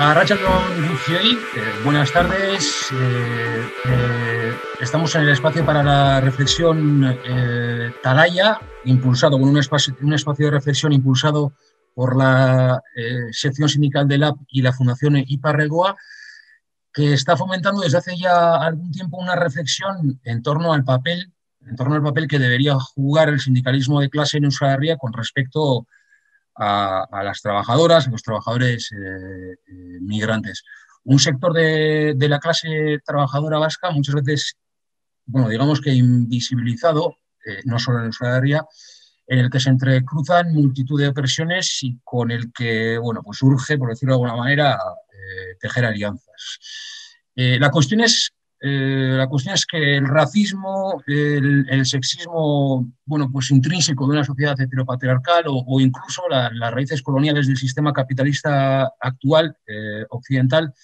A Rachel eh, buenas tardes. Eh, eh, estamos en el espacio para la reflexión Talaya, impulsado con un espacio, un espacio de reflexión impulsado por la sección sindical del AP y la Fundación Iparregoa, que está fomentando desde hace ya algún tiempo una reflexión en torno al papel, en torno al papel que debería jugar el sindicalismo de clase en Euskal Herria con respecto a a, las trabajadoras, a los trabajadores eh, eh, migrantes. Un sector de, la clase trabajadora vasca muchas veces, bueno, digamos que invisibilizado, eh, no solo en nuestra área, en el que se entrecruzan multitud de opresiones y con el que, bueno, pues urge, por decirlo de alguna manera, tejer alianzas. la cuestión es eh, la cuestión es que el racismo, el, sexismo, bueno, pues intrínseco de una sociedad heteropatriarcal o, incluso las raíces coloniales del sistema capitalista actual, eh, occidental,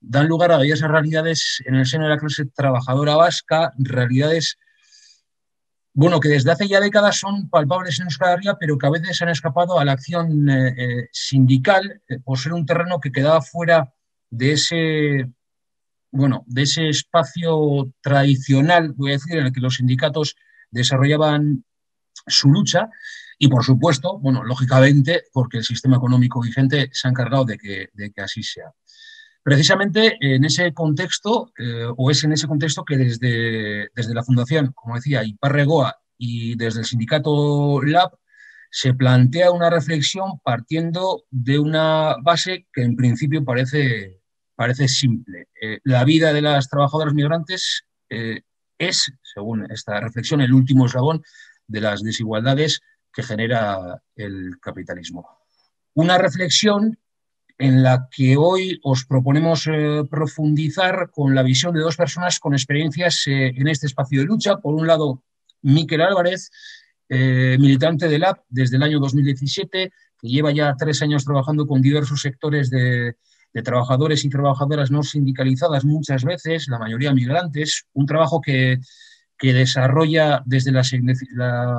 dan lugar a esas realidades en el seno de la clase trabajadora vasca, realidades bueno, que desde hace ya décadas son palpables en Euskal pero que a veces han escapado a la acción eh, sindical por ser un terreno que quedaba fuera de ese bueno, de ese espacio tradicional, voy a decir, en el que los sindicatos desarrollaban su lucha y, por supuesto, bueno, lógicamente, porque el sistema económico vigente se ha encargado de que, así sea. Precisamente en ese contexto, eh, o es en ese contexto que desde, desde la Fundación, como decía, Iparregoa y desde el sindicato LAB, se plantea una reflexión partiendo de una base que en principio parece parece simple. Eh, la vida de las trabajadoras migrantes eh, es, según esta reflexión, el último eslabón de las desigualdades que genera el capitalismo. Una reflexión en la que hoy os proponemos eh, profundizar con la visión de dos personas con experiencias en este espacio de lucha. Por un lado, Miquel Álvarez, militante del AP desde el año 2017, que lleva ya tres años trabajando con diversos sectores de, de trabajadores y trabajadoras no sindicalizadas muchas veces, la mayoría migrantes, un trabajo que, desarrolla desde la,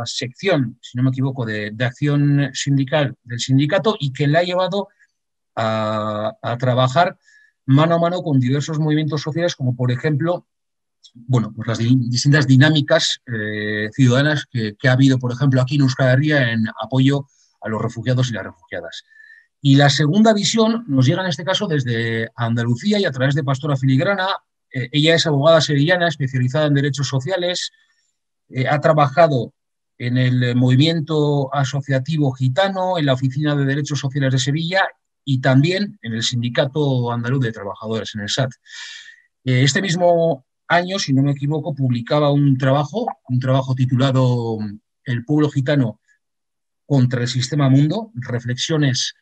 sección, si no me equivoco, de, acción sindical del sindicato y que le ha llevado a, trabajar mano a mano con diversos movimientos sociales, como por ejemplo bueno, pues las distintas dinámicas eh, ciudadanas que, ha habido, por ejemplo, aquí en Euskal en apoyo a los refugiados y las refugiadas. Y la segunda visión nos llega en este caso desde Andalucía y a través de Pastora Filigrana. Eh, ella es abogada sevillana especializada en derechos sociales, eh, ha trabajado en el movimiento asociativo gitano, en la Oficina de Derechos Sociales de Sevilla y también en el Sindicato Andaluz de Trabajadores, en el SAT. Eh, este mismo año, si no me equivoco, publicaba un trabajo, un trabajo titulado El pueblo gitano contra el sistema mundo, reflexiones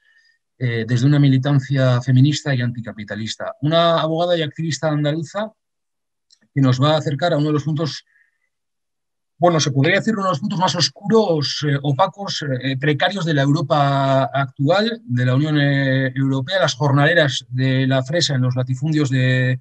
eh, desde una militancia feminista y anticapitalista. Una abogada y activista andaluza que nos va a acercar a uno de los puntos, bueno, se podría decir uno de los puntos más oscuros, eh, opacos, eh, precarios de la Europa actual, de la Unión Europea, las jornaleras de la fresa en los latifundios de,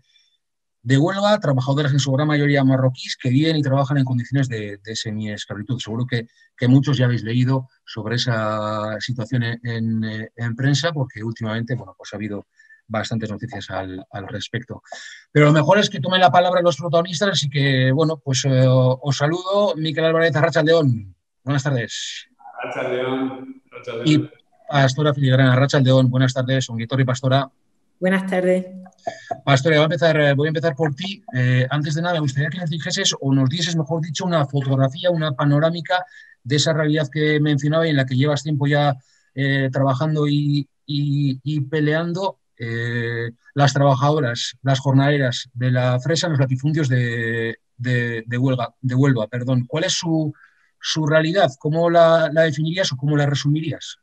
de Huelva, trabajadoras en su gran mayoría marroquíes que viven y trabajan en condiciones de, de semi-esclavitud. Seguro que, que, muchos ya habéis leído sobre esa situación en, en, prensa, porque últimamente bueno, pues ha habido bastantes noticias al, al, respecto. Pero lo mejor es que tomen la palabra los protagonistas, así que, bueno, pues eh, os saludo. Miquel Álvarez, Arracha León. Buenas tardes. Arracha León. Y Pastora Filigrana, Arracha León. Buenas tardes. Un y Pastora. Buenas tardes. Pastor, voy a empezar, eh, voy a empezar por ti. Eh, antes de nada, me gustaría que nos dijeses o nos dieses, mejor dicho, una fotografía, una panorámica de esa realidad que mencionaba y en la que llevas tiempo ya eh, trabajando y, peleando. las trabajadoras, las jornaleras de la fresa los latifundios de, de, Huelva, de Huelva. Perdón. ¿Cuál es su, realidad? ¿Cómo la definirías o cómo la resumirías?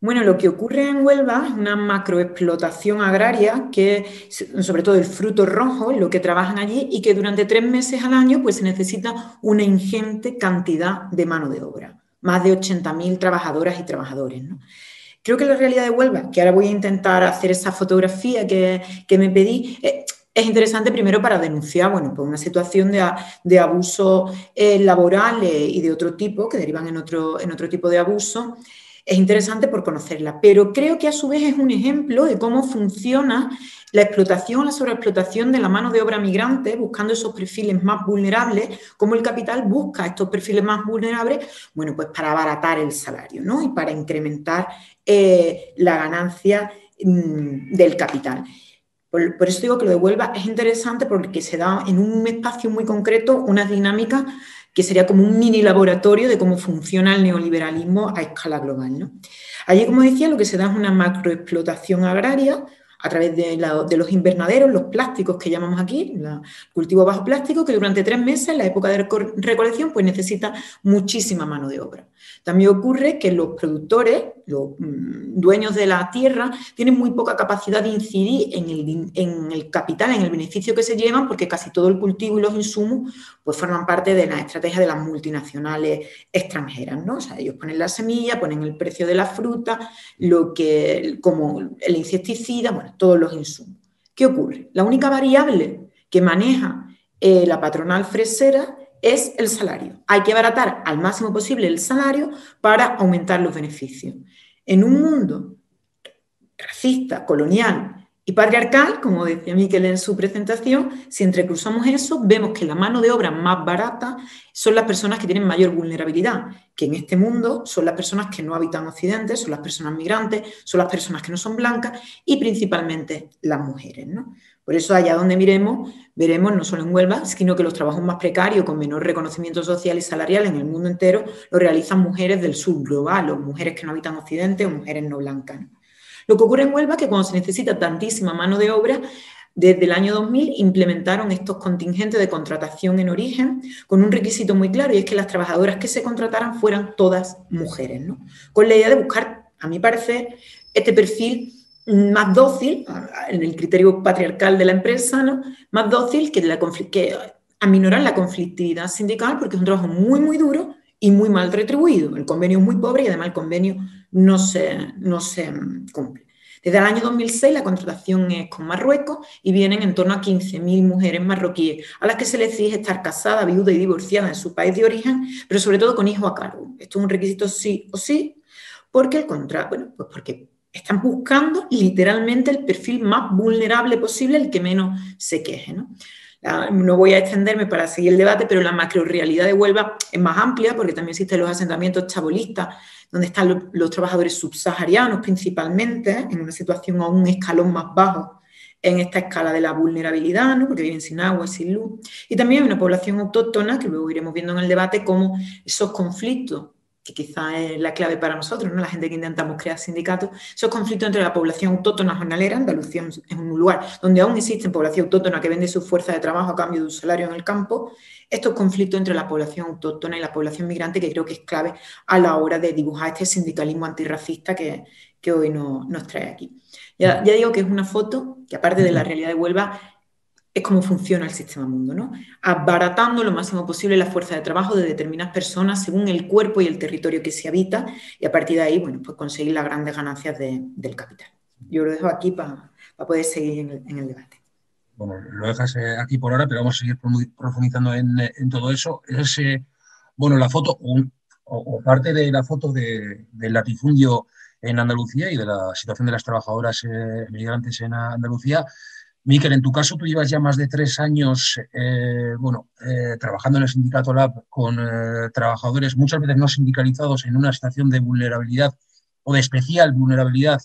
Bueno, lo que ocurre en Huelva es una macroexplotación agraria que, sobre todo el fruto rojo, lo que trabajan allí y que durante tres meses al año pues, se necesita una ingente cantidad de mano de obra, más de 80.000 trabajadoras y trabajadores. Creo que la realidad de Huelva, que ahora voy a intentar hacer esa fotografía que, me pedí, eh, es interesante primero para denunciar bueno, pues una situación de, de abuso eh, laboral y de otro tipo, que derivan en otro, en otro tipo de abuso es interesante por conocerla, pero creo que a su vez es un ejemplo de cómo funciona la explotación, la sobreexplotación de la mano de obra migrante, buscando esos perfiles más vulnerables, cómo el capital busca estos perfiles más vulnerables, bueno, pues para abaratar el salario, ¿no? Y para incrementar eh, la ganancia mm, del capital. Por, por, eso digo que lo de Huelva es interesante porque se da en un espacio muy concreto una dinámica que sería como un mini laboratorio de cómo funciona el neoliberalismo a escala global. ¿no? Allí, como decía, lo que se da es una macroexplotación agraria a través de, los invernaderos, los plásticos que llamamos aquí, el cultivo bajo plástico, que durante tres meses, en la época de recolección, pues necesita muchísima mano de obra. También ocurre que los productores, los mm, dueños de la tierra, tienen muy poca capacidad de incidir en el, capital, en el beneficio que se llevan, porque casi todo el cultivo y los insumos pues forman parte de la estrategia de las multinacionales extranjeras. ¿no? O sea, ellos ponen la semilla, ponen el precio de la fruta, lo que, como el insecticida, bueno, todos los insumos. ¿Qué ocurre? La única variable que maneja eh, la patronal fresera es el salario. Hay que abaratar al máximo posible el salario para aumentar los beneficios. En un mundo racista, colonial y patriarcal, como decía Miquel en su presentación, si entrecruzamos eso, vemos que la mano de obra más barata son las personas que tienen mayor vulnerabilidad, que en este mundo son las personas que no habitan Occidente, son las personas migrantes, son las personas que no son blancas y principalmente las mujeres. Por eso allá donde miremos, veremos no solo en Huelva, sino que los trabajos más precarios, con menor reconocimiento social y salarial en el mundo entero, lo realizan mujeres del sur global, o mujeres que no habitan Occidente o mujeres no blancas. Lo que ocurre en Huelva es que cuando se necesita tantísima mano de obra, desde el año 2000 implementaron estos contingentes de contratación en origen con un requisito muy claro y es que las trabajadoras que se contrataran fueran todas mujeres, ¿no? con la idea de buscar, a mi parecer, este perfil más dócil, en el criterio patriarcal de la empresa, ¿no? más dócil que, la que aminorar la conflictividad sindical porque es un trabajo muy, muy duro y muy mal retribuido. El convenio es muy pobre y además el convenio no se, no se cumple. Desde el año 2006 la contratación es con Marruecos y vienen en torno a 15.000 mujeres marroquíes a las que se les exige estar casada, viuda y divorciada en su país de origen, pero sobre todo con hijos a cargo. Esto es un requisito sí o sí, porque el contrato, bueno, pues porque están buscando literalmente el perfil más vulnerable posible, el que menos se queje. ¿no? No voy a extenderme para seguir el debate, pero la macrorealidad de Huelva es más amplia porque también existen los asentamientos chabolistas, donde están los, trabajadores subsaharianos principalmente, en una situación a un escalón más bajo en esta escala de la vulnerabilidad, ¿no? porque viven sin agua, sin luz. Y también hay una población autóctona, que luego iremos viendo en el debate, cómo esos conflictos que quizá es la clave para nosotros, ¿no? la gente que intentamos crear sindicatos, esos conflictos entre la población autóctona jornalera, Andalucía es un lugar donde aún existe población autóctona que vende su fuerza de trabajo a cambio de un salario en el campo, estos conflictos entre la población autóctona y la población migrante que creo que es clave a la hora de dibujar este sindicalismo antirracista que, que hoy nos trae aquí. Ya, ya digo que es una foto que aparte de la realidad de Huelva, es cómo funciona el sistema mundo, ¿no? Abaratando lo máximo posible la fuerza de trabajo de determinadas personas según el cuerpo y el territorio que se habita y a partir de ahí, bueno, pues conseguir las grandes ganancias del capital. Yo lo dejo aquí para poder seguir en el, debate. Bueno, lo dejas eh, aquí por ahora, pero vamos a seguir profundizando en, todo eso. Es, eh, bueno, la foto o, parte de la foto del latifundio en Andalucía y de la situación de las trabajadoras eh, migrantes en Andalucía Miquel, en tu caso tú llevas ya más de tres años eh, bueno, eh, trabajando en el sindicato Lab con eh, trabajadores muchas veces no sindicalizados en una situación de vulnerabilidad o de especial vulnerabilidad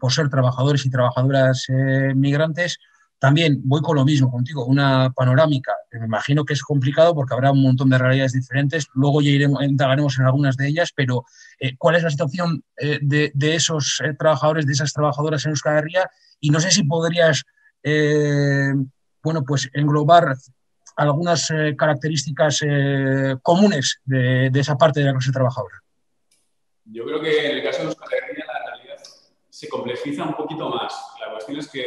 por ser trabajadores y trabajadoras migrantes. También voy con lo mismo contigo, una panorámica me imagino que es complicado porque habrá un montón de realidades diferentes. Luego ya iremos, indagaremos en algunas de ellas, pero ¿cuál es la situación de, esos trabajadores, de esas trabajadoras en Euskal? Y no sé si podrías eh, bueno, pues englobar algunas eh, características eh, comunes de, esa parte de la clase trabajadora. Yo creo que en el caso de los Herria la realidad se complejiza un poquito más. La cuestión es que,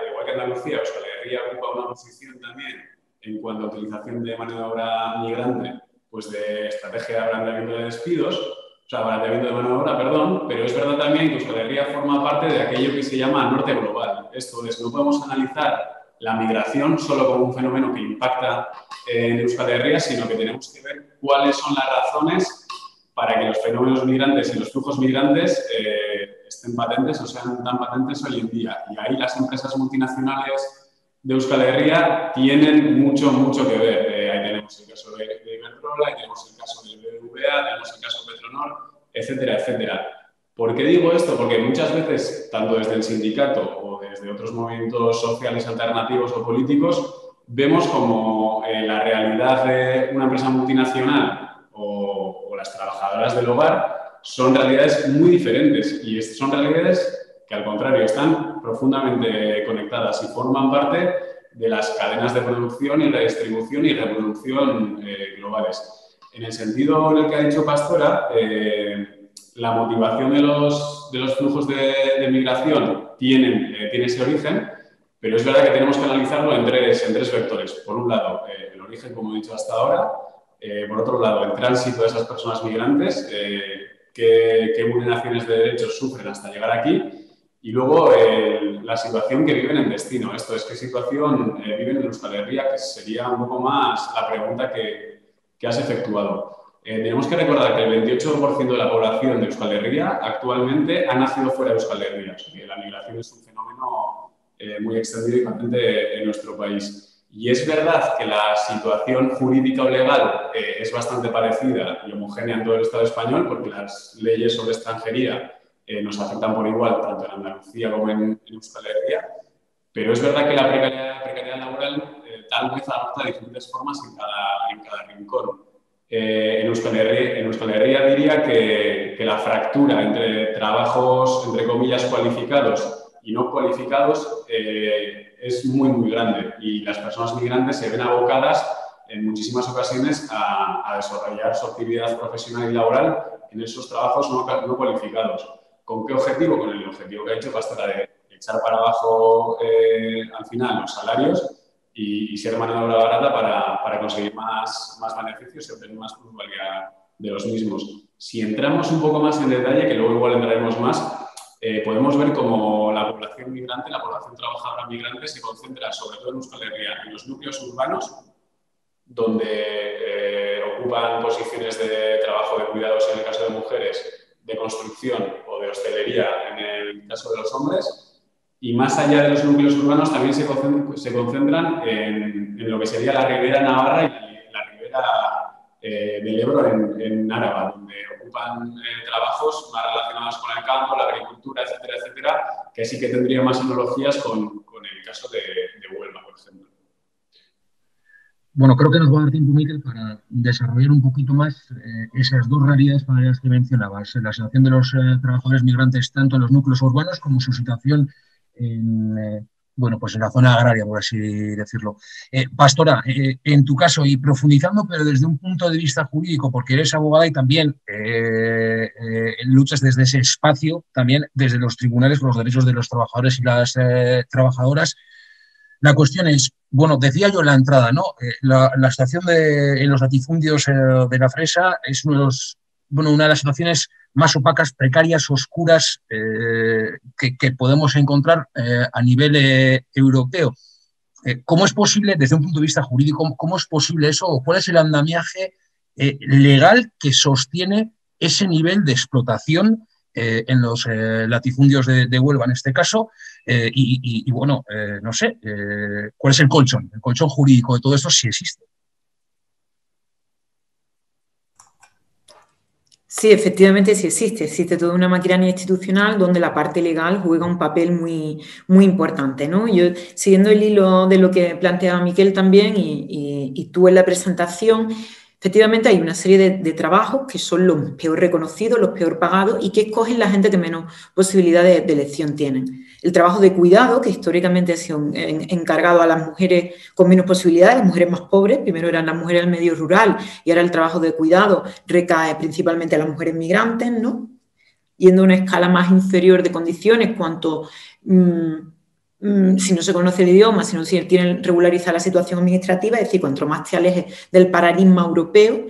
al igual que Andalucía, Euskal Herria ocupa una posición también en cuanto a utilización de mano de obra migrante, pues de estrategia de ablandamiento de despidos, o sea, abarateamiento de mano de obra, perdón, pero es verdad también que Euskal Herria forma parte de aquello que se llama norte global. Esto es, no podemos analizar la migración solo como un fenómeno que impacta en Euskal Herria, sino que tenemos que ver cuáles son las razones para que los fenómenos migrantes y los flujos migrantes eh, estén patentes o sean tan patentes hoy en día. Y ahí las empresas multinacionales de Euskal Herria tienen mucho, mucho que ver. Eh, tenemos el caso de, Iberdrola, ahí tenemos el caso del BBVA, tenemos el caso de Petronor, etcétera, etcétera. ¿Por qué digo esto? Porque muchas veces, tanto desde el sindicato o desde otros movimientos sociales alternativos o políticos, vemos como eh, la realidad de una empresa multinacional o, las trabajadoras del hogar son realidades muy diferentes y son realidades que al contrario están profundamente conectadas y forman parte de las cadenas de producción y redistribución y reproducción eh, globales. En el sentido en el que ha dicho Pastora, eh, la motivación de los, de los flujos de, migración tienen, eh, tiene ese origen, pero es verdad que tenemos que analizarlo en tres, en vectores. Por un lado, el origen, como he dicho hasta ahora, eh, por otro lado, el tránsito de esas personas migrantes, eh, qué, vulneraciones de derechos sufren hasta llegar aquí, y luego la situación que viven en destino. Esto es, qué situación eh, viven en Euskal Herria, que sería un poco más la pregunta que, has efectuado. tenemos que recordar que el 28% de la población de Euskal Herria actualmente ha nacido fuera de Euskal Herria. la migración es un fenómeno muy extendido y patente en nuestro país. Y es verdad que la situación jurídica o legal eh, es bastante parecida y homogénea en todo el Estado español, porque las leyes sobre extranjería eh, nos afectan por igual, tanto en Andalucía como en, Euskal Herria. Pero es verdad que la precariedad, laboral eh, tal vez adopta diferentes formas en cada, en cada rincón. en, Euskal Herria, diría que, que la fractura entre trabajos, entre comillas, cualificados y no cualificados es muy, muy grande y las personas migrantes se ven abocadas en muchísimas ocasiones a, desarrollar su actividad profesional y laboral en esos trabajos no, no, cualificados. ¿Con qué objetivo? Con el objetivo que ha hecho Pastora de echar para abajo eh, al final los salarios y, ser mano de obra barata para, para, conseguir más, más beneficios y obtener más plusvalía de los mismos. Si entramos un poco más en detalle, que luego igual entraremos más, eh, podemos ver cómo la población migrante, la población trabajadora migrante se concentra sobre todo en Euskal Herria, en los núcleos urbanos, donde eh, ocupan posiciones de trabajo de cuidados en el caso de mujeres, de construcción o de hostelería en el caso de los hombres, y más allá de los núcleos urbanos también se, concentran en, lo que sería la ribera navarra y la ribera eh, del Ebro en, en Áraba, donde ocupan eh, trabajos más relacionados con el campo, la agricultura, etcétera, etcétera, que sí que tendría más analogías con, con el caso de, de, Huelva, por ejemplo. Bueno, creo que nos va a dar tiempo, Miquel, para desarrollar un poquito más eh, esas dos realidades paralelas que mencionabas, la situación de los eh, trabajadores migrantes tanto en los núcleos urbanos como su situación en, bueno, pues en la zona agraria, por así decirlo. Eh, Pastora, eh, en tu caso, y profundizando, pero desde un punto de vista jurídico, porque eres abogada y también eh, luchas desde ese espacio, también desde los tribunales por los derechos de los trabajadores y las trabajadoras, la cuestión es, bueno, decía yo en la entrada, ¿no? La, la, situación de, en los latifundios de la fresa es uno de los, bueno, una de las situaciones más opacas, precarias, oscuras eh, que, podemos encontrar eh, a nivel eh, europeo. ¿Cómo es posible, desde un punto de vista jurídico, cómo es posible eso cuál es el andamiaje legal que sostiene ese nivel de explotación en los latifundios de, Huelva en este caso? Y, y, bueno, no sé, ¿cuál es el colchón, el colchón jurídico de todo esto si existe? Sí, efectivamente sí existe. Existe toda una maquinaria institucional donde la parte legal juega un papel muy, muy importante. ¿no? Yo, siguiendo el hilo de lo que planteaba Miquel también y, tú en la presentación, efectivamente hay una serie de, trabajos que son los peor reconocidos, los peor pagados y que escogen la gente que menos posibilidad de elección tienen el trabajo de cuidado, que históricamente ha sido encargado a las mujeres con menos posibilidades, las mujeres más pobres, primero eran las mujeres del medio rural y ahora el trabajo de cuidado recae principalmente a las mujeres migrantes, ¿no? Yendo a una escala más inferior de condiciones, cuanto mm, mm, si no se conoce el idioma, si no se tiene regularizada la situación administrativa, es decir, cuanto más te alejes del paradigma europeo.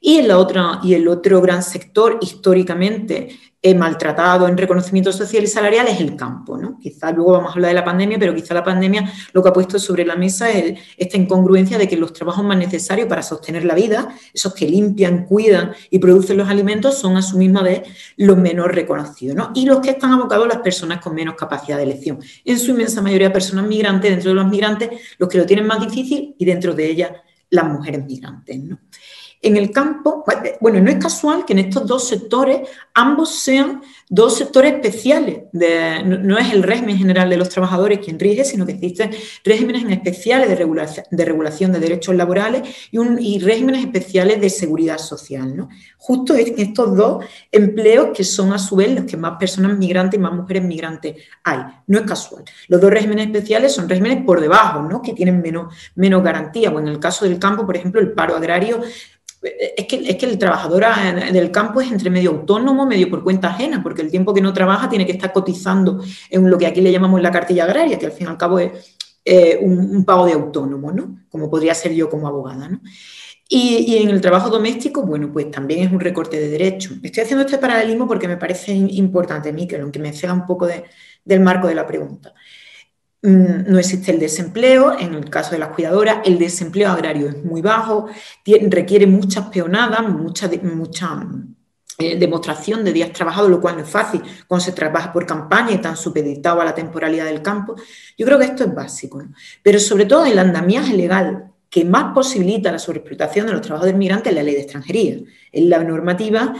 Y, en la otra, y el otro gran sector históricamente eh, maltratado en reconocimiento social y salarial es el campo. ¿no? Quizá luego vamos a hablar de la pandemia, pero quizá la pandemia lo que ha puesto sobre la mesa es esta incongruencia de que los trabajos más necesarios para sostener la vida, esos que limpian, cuidan y producen los alimentos, son a su misma vez los menos reconocidos. ¿no? Y los que están abocados las personas con menos capacidad de elección. En su inmensa mayoría personas migrantes, dentro de los migrantes, los que lo tienen más difícil y dentro de ellas las mujeres migrantes. En el campo, bueno, no es casual que en estos dos sectores ambos sean dos sectores especiales. no, es el régimen general de los trabajadores quien rige, sino que existen regímenes especiales de regulación de, derechos laborales y, regímenes especiales de seguridad social. ¿no? Justo en estos dos empleos que son a su vez los que más personas migrantes y más mujeres migrantes hay. No es casual. Los dos regímenes especiales son regímenes por debajo, ¿no? que tienen menos, menos garantía. Bueno, en el caso del campo, por ejemplo, el paro agrario es que, es que el trabajador del campo es entre medio autónomo, medio por cuenta ajena, porque el tiempo que no trabaja tiene que estar cotizando en lo que aquí le llamamos la cartilla agraria, que al fin y al cabo es eh, un, pago de autónomo, ¿no? Como podría ser yo como abogada, ¿no? Y, en el trabajo doméstico, bueno, pues también es un recorte de derechos. Estoy haciendo este paralelismo porque me parece importante, Miquel, aunque me cega un poco del marco de la pregunta. Mm, no existe el desempleo, en el caso de las cuidadoras, el desempleo agrario es muy bajo, requiere muchas peonadas, mucha, mucha eh, demostración de días trabajados, lo cual no es fácil cuando se trabaja por campaña y tan supeditado a la temporalidad del campo. Yo creo que esto es básico, pero sobre todo el andamiaje legal que más posibilita la sobreexplotación de los trabajadores migrantes es la ley de extranjería, es la normativa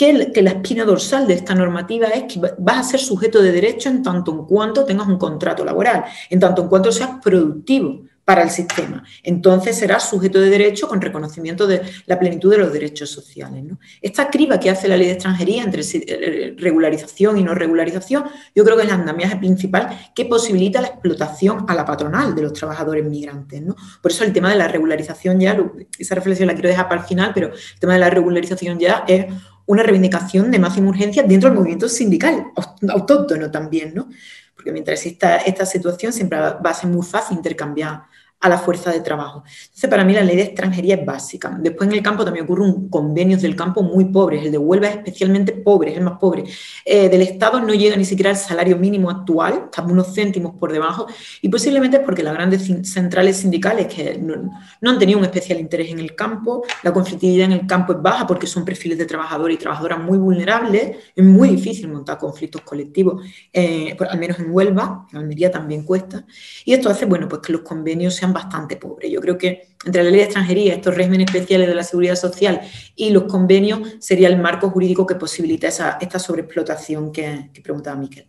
que, la espina dorsal de esta normativa es que vas a ser sujeto de derecho en tanto en cuanto tengas un contrato laboral, en tanto en cuanto seas productivo para el sistema. Entonces serás sujeto de derecho con reconocimiento de la plenitud de los derechos sociales. Esta criba que hace la ley de extranjería entre eh, regularización y no regularización, yo creo que es el andamiaje principal que posibilita la explotación a la patronal de los trabajadores migrantes. Por eso el tema de la regularización ya, esa reflexión la quiero dejar para el final, pero el tema de la regularización ya es una reivindicación de máxima urgencia dentro del movimiento sindical, autóctono también, ¿no? Porque mientras esta situación siempre va a ser muy fácil intercambiar a la fuerza de trabajo. Entonces, para mí la ley de extranjería es básica. Después en el campo también ocurre un convenio del campo muy pobres. El de Huelva es especialmente pobre, es el más pobre. Eh, del Estado no llega ni siquiera al salario mínimo actual, estamos unos céntimos por debajo, y posiblemente es porque las grandes centrales sindicales que no, han tenido un especial interés en el campo, la conflictividad en el campo es baja porque son perfiles de trabajadores y trabajadoras muy vulnerables, es muy difícil montar conflictos colectivos, eh, al menos en Huelva, en Almería también cuesta, y esto hace, bueno, pues que los convenios sean bastante pobres. Yo creo que entre la ley de extranjería, estos regímenes especiales de la seguridad social y los convenios sería el marco jurídico que posibilita esa, esta sobreexplotación que, que preguntaba Miquel.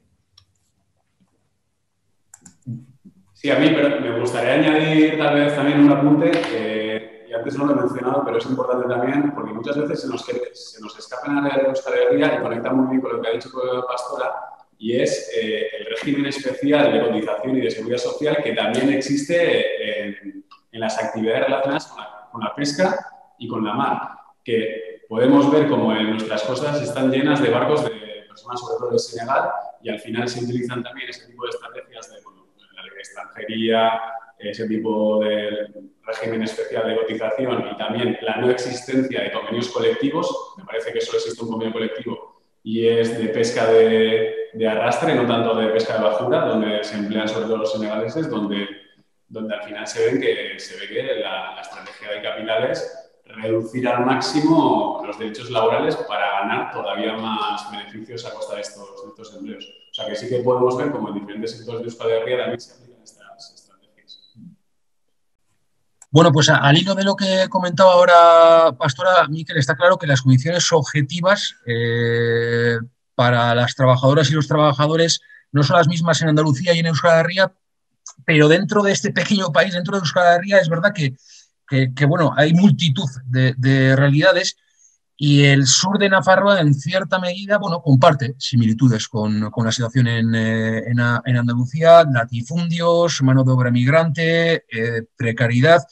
Sí, a mí me gustaría añadir tal vez también un apunte, que y antes no lo he mencionado, pero es importante también, porque muchas veces se nos, se nos escapa en la de Euskal Herria y conecta muy bien con lo que ha dicho Pastora, y es eh, el régimen especial de cotización y de seguridad social que también existe en, las actividades relacionadas con la, pesca y con la mar, que podemos ver como en nuestras costas están llenas de barcos de personas, sobre todo de Senegal, y al final se utilizan también ese tipo de estrategias de la ley de extranjería, ese tipo de régimen especial de cotización y también la no existencia de convenios colectivos. Me parece que solo existe un convenio colectivo y es de pesca de, de, arrastre, no tanto de pesca de basura, donde se emplean sobre todo los senegaleses, donde, donde al final se, ven que, se ve que la, estrategia de capitales reducir al máximo los derechos laborales para ganar todavía más beneficios a costa de estos, de estos empleos. O sea que sí que podemos ver como en diferentes sectores de Euskadi también se aplican estas estrategias. Bueno, pues al hilo de lo que comentaba ahora Pastora, Miquel, está claro que las condiciones objetivas eh, para las trabajadoras y los trabajadores no son las mismas en Andalucía y en Euskal Herria, pero dentro de este pequeño país, dentro de Euskal Herria, es verdad que, bueno, hay multitud de, realidades y el sur de Nafarroa, en cierta medida, bueno, comparte similitudes con, la situación en, eh, en, Andalucía, latifundios, mano de obra migrante, eh, precariedad.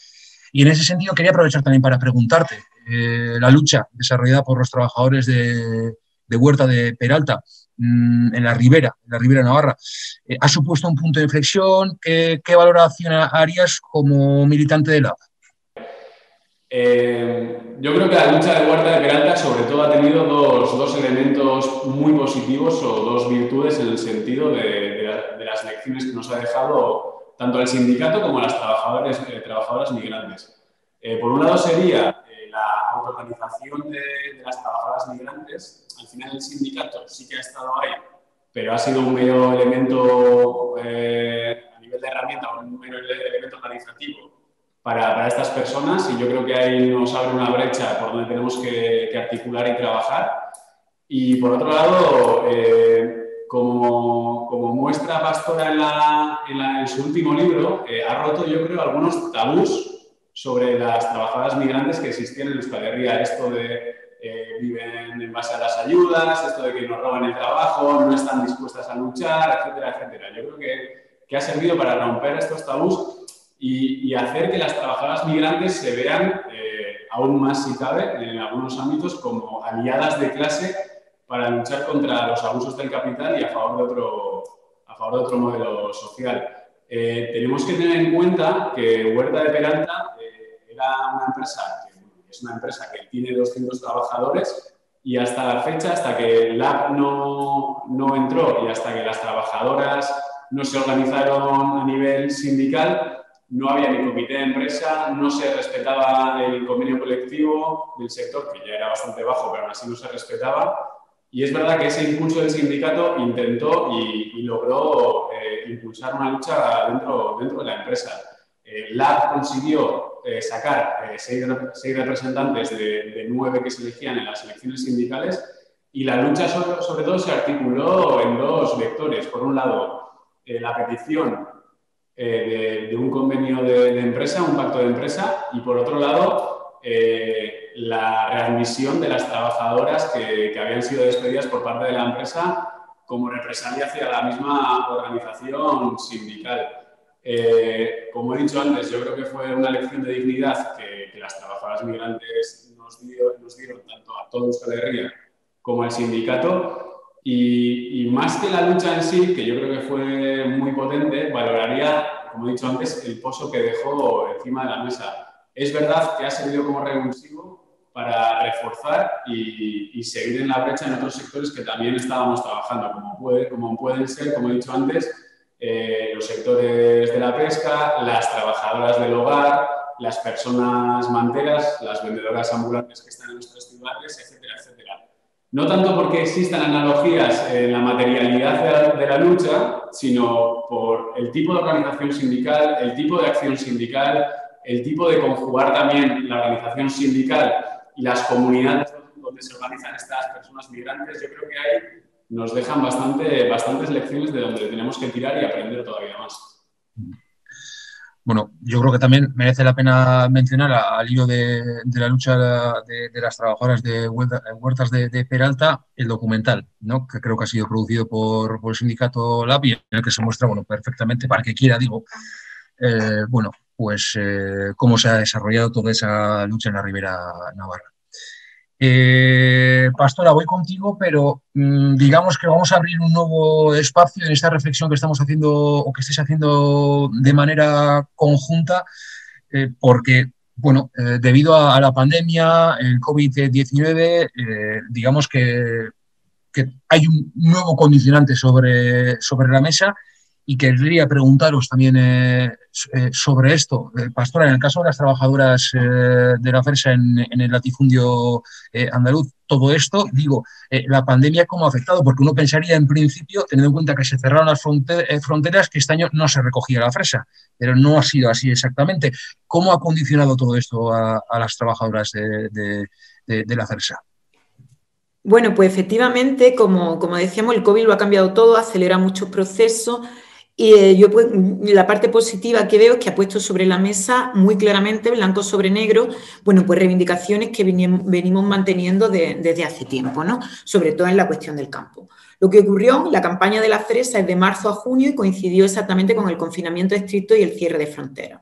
Y en ese sentido quería aprovechar también para preguntarte, eh, la lucha desarrollada por los trabajadores de, Huerta de Peralta mm, en la Ribera, en la Ribera Navarra, ha supuesto un punto de inflexión. ¿Qué, valoración harías como militante de la Eh, yo creo que la lucha de Huerta de Peralta sobre todo ha tenido dos, dos elementos muy positivos o dos virtudes en el sentido de, las lecciones que nos ha dejado tanto el sindicato como las trabajadores, eh, trabajadoras migrantes. Eh, por un lado sería la autoorganización de, de, las trabajadoras migrantes. Al final el sindicato sí que ha estado ahí, pero ha sido un mero elemento a nivel de herramienta, un mero elemento organizativo para, estas personas y yo creo que ahí nos abre una brecha por donde tenemos que, articular y trabajar. Y por otro lado, eh, como, como, muestra Pastora en, su último libro, eh, ha roto yo creo algunos tabús sobre las trabajadoras migrantes que existían en Euskal Esto de eh, viven en base a las ayudas, esto de que nos roban el trabajo, no están dispuestas a luchar, etcétera, etcétera. Yo creo que, que ha servido para romper estos tabús y, hacer que las trabajadoras migrantes se vean eh, aún más, si cabe, en algunos ámbitos como aliadas de clase para luchar contra los abusos del capital y a favor de otro, a favor de otro modelo social. Eh, tenemos que tener en cuenta que Huerta de Peralta eh, era una empresa, que es una empresa que tiene 200 trabajadores y hasta la fecha, hasta que LAB no, no entró y hasta que las trabajadoras no se organizaron a nivel sindical, no había ni comité de empresa, no se respetaba el convenio colectivo del sector, que ya era bastante bajo, pero aún así no se respetaba. Y es verdad que ese impulso del sindicato intentó y, logró eh, impulsar una lucha dentro, dentro de la empresa. Eh, LAB consiguió eh, sacar seis, representantes de, nueve que se elegían en las elecciones sindicales y la lucha sobre, sobre todo se articuló en dos vectores. Por un lado, la petición eh, de, un convenio de, empresa, un pacto de empresa, y por otro lado, eh, la readmisión de las trabajadoras que, habían sido despedidas por parte de la empresa como represalia hacia la misma organización sindical. Eh, como he dicho antes, yo creo que fue una lección de dignidad que, las trabajadoras migrantes nos, dieron tanto a todos la Herria como al sindicato y, más que la lucha en sí, que yo creo que fue muy potente, valoraría, como he dicho antes, el pozo que dejó encima de la mesa. Es verdad que ha servido como revulsivo para reforzar y, seguir en la brecha en otros sectores que también estábamos trabajando, como, puede, como pueden ser, como he dicho antes, eh, los sectores de la pesca, las trabajadoras del hogar, las personas manteras, las vendedoras ambulantes que están en nuestros ciudades, etcétera, etcétera no tanto porque existan analogías en la materialidad de la, lucha, sino por el tipo de organización sindical, el tipo de acción sindical, el tipo de conjugar también la organización sindical y las comunidades donde se organizan estas personas migrantes, yo creo que ahí nos dejan bastante, bastantes lecciones de donde tenemos que tirar y aprender todavía más. Bueno, yo creo que también merece la pena mencionar al hilo de, la lucha de, las trabajadoras de huertas de, Peralta, el documental, ¿no? que creo que ha sido producido por, el sindicato LABI, en el que se muestra bueno, perfectamente, para que quiera, digo, eh, bueno, pues eh, cómo se ha desarrollado toda esa lucha en la Ribera Navarra. Eh, Pastora, voy contigo, pero mm, digamos que vamos a abrir un nuevo espacio en esta reflexión que estamos haciendo o que estéis haciendo de manera conjunta, eh, porque, bueno, eh, debido a, la pandemia, el COVID-19, digamos que, que, hay un nuevo condicionante sobre, sobre la mesa y querría preguntaros también eh, eh, sobre esto. Eh, Pastora, en el caso de las trabajadoras de la FERSA en, el latifundio andaluz, todo esto, digo, la pandemia cómo ha afectado, porque uno pensaría en principio, teniendo en cuenta que se cerraron las fronteras, que este año no se recogía la fresa, pero no ha sido así exactamente. ¿Cómo ha condicionado todo esto a, las trabajadoras de, la FERSA? Bueno, pues efectivamente, como, como decíamos, el COVID lo ha cambiado todo, acelera muchos procesos y eh, yo pues, la parte positiva que veo es que ha puesto sobre la mesa muy claramente, blanco sobre negro, bueno, pues reivindicaciones que venimos manteniendo desde hace tiempo, ¿no? Sobre todo en la cuestión del campo. Lo que ocurrió, la campaña de la fresa es de marzo a junio y coincidió exactamente con el confinamiento estricto y el cierre de fronteras.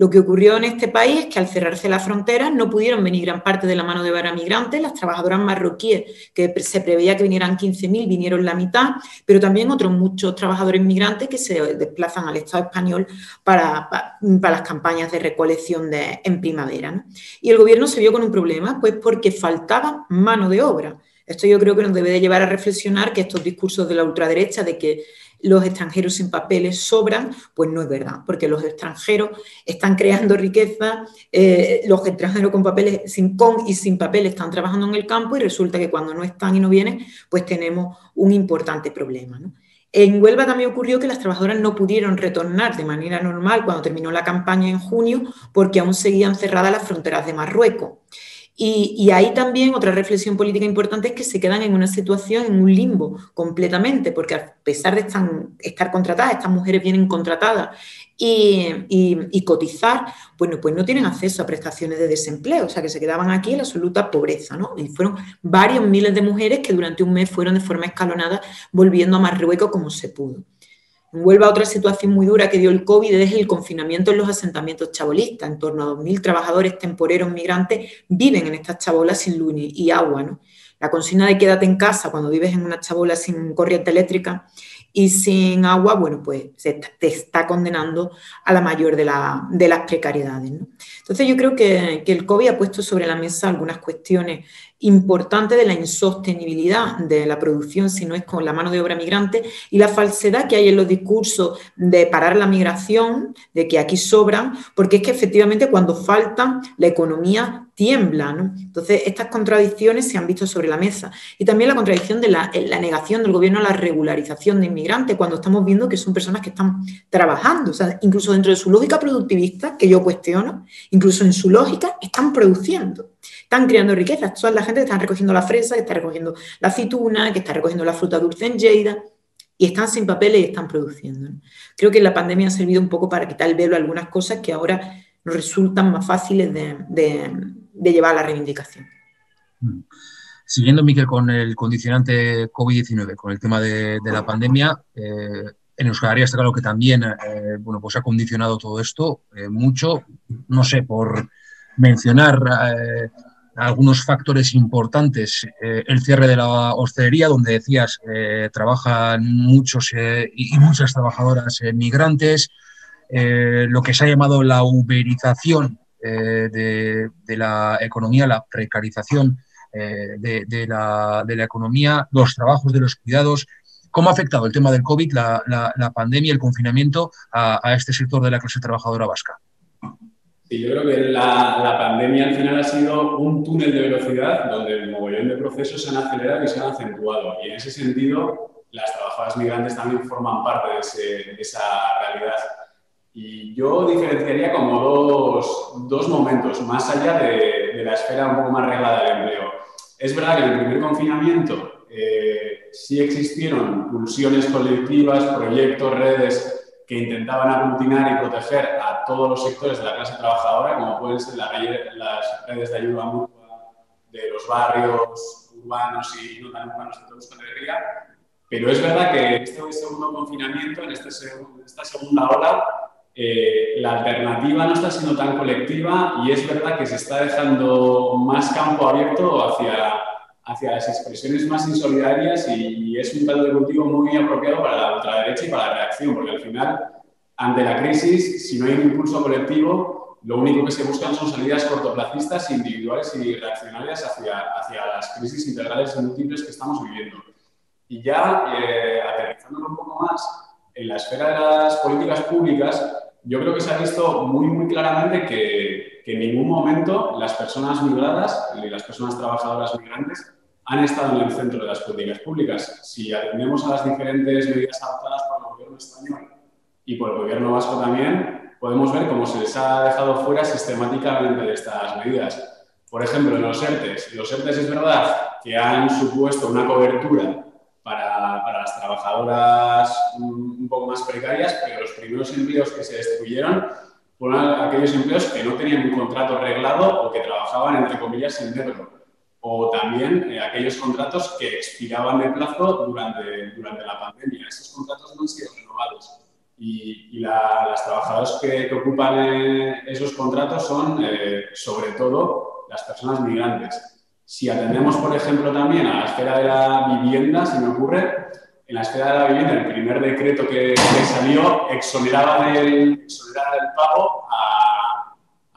Lo que ocurrió en este país es que al cerrarse las fronteras no pudieron venir gran parte de la mano de obra migrante. Las trabajadoras marroquíes, que se preveía que vinieran 15.000, vinieron la mitad, pero también otros muchos trabajadores migrantes que se desplazan al Estado español para, para, las campañas de recolección de, en primavera. Y el gobierno se vio con un problema, pues porque faltaba mano de obra. Esto yo creo que nos debe de llevar a reflexionar que estos discursos de la ultraderecha de que los extranjeros sin papeles sobran, pues no es verdad, porque los extranjeros están creando riqueza, eh, los extranjeros con papeles, sin con y sin papeles están trabajando en el campo y resulta que cuando no están y no vienen, pues tenemos un importante problema. En Huelva también ocurrió que las trabajadoras no pudieron retornar de manera normal cuando terminó la campaña en junio porque aún seguían cerradas las fronteras de Marruecos. Y, ahí también otra reflexión política importante es que se quedan en una situación, en un limbo completamente, porque a pesar de estar, contratadas, estas mujeres vienen contratadas y, cotizar, bueno, pues no tienen acceso a prestaciones de desempleo, o sea que se quedaban aquí en la absoluta pobreza, ¿no? Y fueron varios miles de mujeres que durante un mes fueron de forma escalonada volviendo a Marruecos como se pudo. En Huelva otra situación muy dura que dio el COVID es el confinamiento en los asentamientos chabolistas. En torno a 2.000 trabajadores temporeros migrantes viven en estas chabolas sin luz y agua. La consigna de quédate en casa cuando vives en una chabola sin corriente eléctrica y sin agua, bueno, pues te está condenando a la mayor de, las precariedades. Entonces yo creo que, el COVID ha puesto sobre la mesa algunas cuestiones importante de la insostenibilidad de la producción si no es con la mano de obra migrante y la falsedad que hay en los discursos de parar la migración, de que aquí sobran, porque es que efectivamente cuando faltan la economía tiembla. Entonces, estas contradicciones se han visto sobre la mesa. Y también la contradicción de la, negación del gobierno a la regularización de inmigrantes, cuando estamos viendo que son personas que están trabajando, o sea, incluso dentro de su lógica productivista, que yo cuestiono, incluso en su lógica, están produciendo están creando riquezas. Son la gente que está recogiendo la fresa, que está recogiendo la aceituna, que está recogiendo la fruta dulce en Lleida y están sin papeles y están produciendo. Creo que la pandemia ha servido un poco para quitar el velo a algunas cosas que ahora resultan más fáciles de, llevar a la reivindicación. Mm. Siguiendo, Miquel, con el condicionante COVID-19, con el tema de, la pandemia, eh, en Euskadi está claro que también eh, bueno, pues ha condicionado todo esto eh, mucho, no sé, por mencionar eh, algunos factores importantes. Eh, el cierre de la hostelería, donde decías, eh, trabajan muchos y muchas trabajadoras migrantes, lo que se ha llamado la uberización de, la economía, la precarización de, la, economía, los trabajos de los cuidados. ¿Cómo ha afectado el tema del COVID, la, pandemia, el confinamiento a este sector de la clase trabajadora vasca? Sí, yo creo que la, pandemia al final ha sido un túnel de velocidad donde el mogollón de procesos se han acelerado y se han acentuado. Y en ese sentido, las trabajadoras migrantes también forman parte de, esa realidad. Y yo diferenciaría como dos, dos momentos, más allá de, la esfera un poco más reglada del empleo. Es verdad que en el primer confinamiento eh, sí existieron pulsiones colectivas, proyectos, redes que intentaban aglutinar y proteger a todos los sectores de la clase trabajadora, como pueden ser las redes de ayuda mutua de los barrios urbanos y no tan urbanos de toda Euskal Pero es verdad que en este segundo confinamiento, en, este esta segunda ola, eh, la alternativa no está siendo tan colectiva y es verdad que se está dejando más campo abierto hacia hacia las expresiones más insolidarias y, es un caldo de cultivo muy apropiado para la ultraderecha y para la reacción, porque al final, ante la crisis, si no hay un impulso colectivo, lo único que se buscan son salidas cortoplacistas, individuales y reaccionarias hacia, hacia las crisis integrales y múltiples que estamos viviendo. Y ya, eh, aterrizándolo un poco más, en la esfera de las políticas públicas, yo creo que se ha visto muy, muy claramente que, que en ningún momento las personas migradas y las personas trabajadoras migrantes han estado en el centro de las políticas públicas. Si atendemos a las diferentes medidas adoptadas por el gobierno español y por el gobierno vasco también, podemos ver cómo se les ha dejado fuera sistemáticamente de estas medidas. Por ejemplo, en los ERTES. Los ERTES es verdad que han supuesto una cobertura para, para, las trabajadoras un poco más precarias, pero los primeros empleos que se destruyeron fueron aquellos empleos que no tenían un contrato arreglado o que trabajaban, entre comillas, sin negro o también eh, aquellos contratos que expiraban de plazo durante, durante la pandemia. Esos contratos no han sido renovados. Y, las trabajadoras que, ocupan eh, esos contratos son, eh, sobre todo, las personas migrantes. Si atendemos, por ejemplo, también a la esfera de la vivienda, se me ocurre, en la esfera de la vivienda, el primer decreto que, salió exoneraba del, exoneraba del pago a,